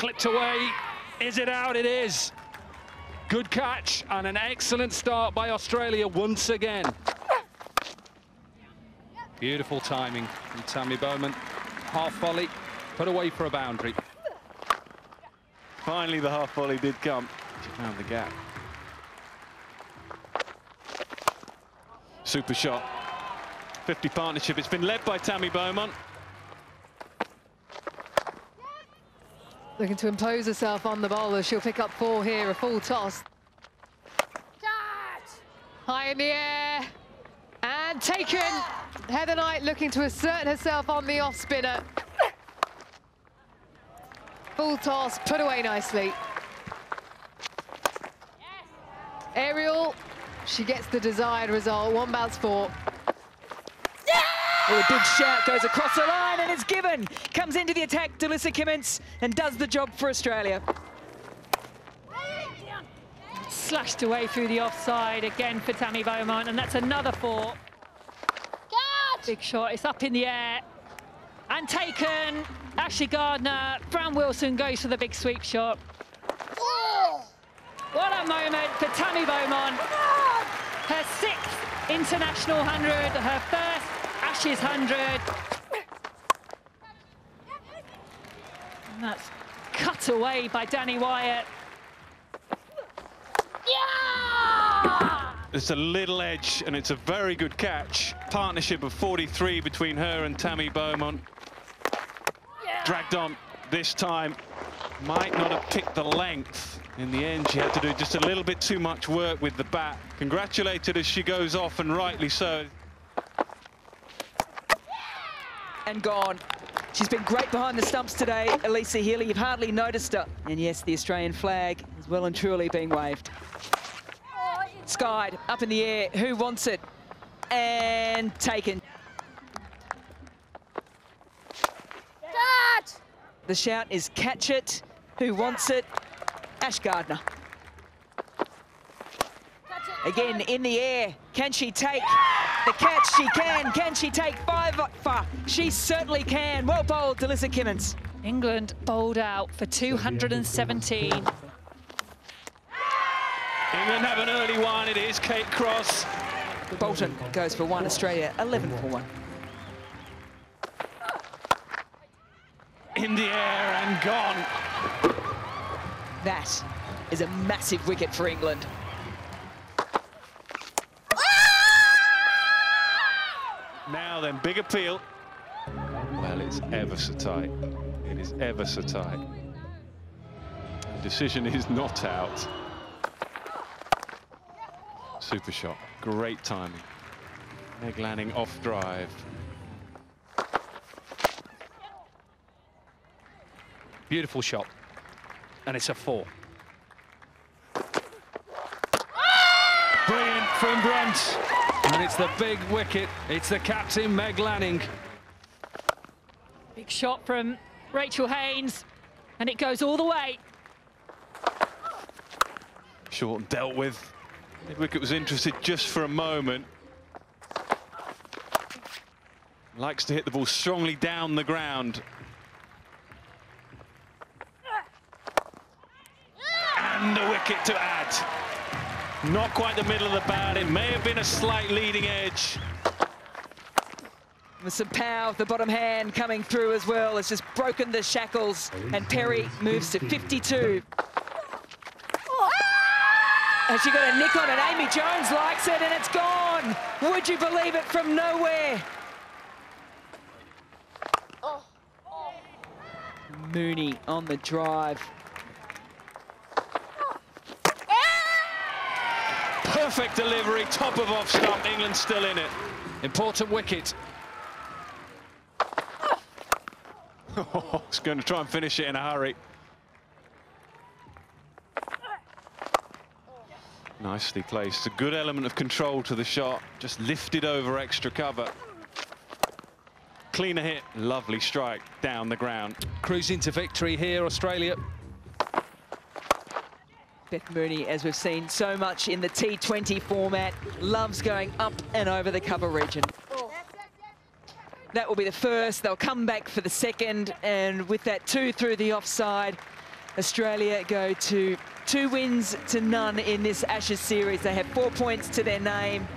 clipped away. Is it out? It is. Good catch and an excellent start by Australia once again. Beautiful timing from Tammy Beaumont. Half volley, put away for a boundary. Finally, the half volley did come. She found the gap. Super shot. 50 partnership. It's been led by Tammy Beaumont. Looking to impose herself on the bowler. She'll pick up four here, a full toss. High in the air. And taken. Heather Knight looking to assert herself on the off spinner. Full toss, put away nicely. Aerial, she gets the desired result. One bounce four. Well, a big shout goes across the line and it's given. Comes into the attack, Delissa Kimmince, and does the job for Australia. Slashed away through the offside again for Tammy Beaumont, and that's another four. Big shot, it's up in the air. And taken. Ashley Gardner, Fran Wilson goes for the big sweep shot. What a moment for Tammy Beaumont. Her sixth international 100, her first Ashes 100. And that's cut away by Danni Wyatt. It's a little edge, and it's a very good catch. Partnership of 43 between her and Tammy Beaumont. Dragged on this time. Might not have picked the length. In the end, she had to do just a little bit too much work with the bat. Congratulated as she goes off, and rightly so. And gone. She's been great behind the stumps today, Alyssa Healy. You've hardly noticed her. And yes, the Australian flag is well and truly being waved. Skied, up in the air. Who wants it? And taken. The shout is catch it. Who wants it? Ash Gardner. Again, in the air. Can she take the catch? She can. Can she take five? Far? She certainly can. Well bowled, Delissa Kimmince. England bowled out for 217. England have an early one. It is Kate Cross. Bolton goes for one. Australia 11 for one. In the air and gone. That is a massive wicket for England. Now then, big appeal. Well, it's ever so tight. It is ever so tight. The decision is not out. Super shot. Great timing. Meg Lanning off drive. Beautiful shot. And it's a four. Brilliant from Brunt. And it's the big wicket. It's the captain, Meg Lanning. Big shot from Rachel Haynes. And it goes all the way. Short dealt with. Mid wicket was interested just for a moment. Likes to hit the ball strongly down the ground. And a wicket to add. Not quite the middle of the bat. It may have been a slight leading edge. With some power, the bottom hand coming through as well. It's just broken the shackles, and Perry moves to 52. And she got a nick on it? Amy Jones likes it, and it's gone. Would you believe it from nowhere? Oh. Mooney on the drive. Perfect delivery, top of off stump. England still in it. Important wicket. It's going to try and finish it in a hurry. Nicely placed. A good element of control to the shot. Just lifted over extra cover. Cleaner hit. Lovely strike down the ground. Cruising to victory here, Australia. Beth Mooney, as we've seen so much in the T20 format, loves going up and over the cover region. That will be the first. They'll come back for the second, and with that two through the offside, Australia go to two wins to none in this Ashes series. They have four points to their name.